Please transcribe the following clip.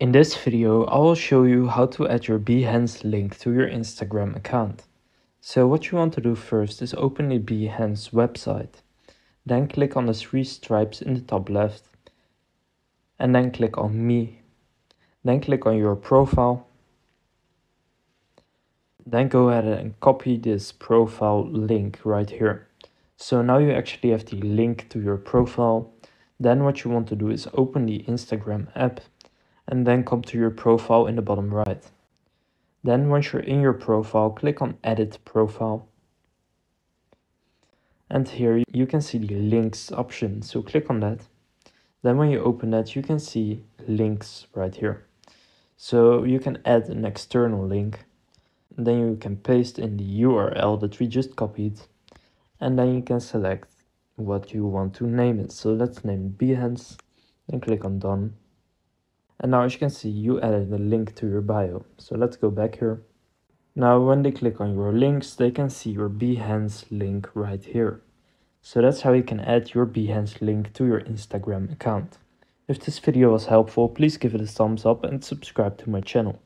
In this video, I will show you how to add your Behance link to your Instagram account. So what you want to do first is open the Behance website. Then click on the three stripes in the top left. And then click on Me. Then click on your profile. Then go ahead and copy this profile link right here. So now you actually have the link to your profile. Then what you want to do is open the Instagram app and then come to your profile in the bottom right. Then once you're in your profile, click on edit profile. And here you can see the links option, so click on that. Then when you open that, you can see links right here. So you can add an external link. Then you can paste in the URL that we just copied. And then you can select what you want to name it. So let's name Behance. Then click on done. And now as you can see, you added a link to your bio. So let's go back here. Now when they click on your links, they can see your Behance link right here. So that's how you can add your Behance link to your Instagram account. If this video was helpful, please give it a thumbs up and subscribe to my channel.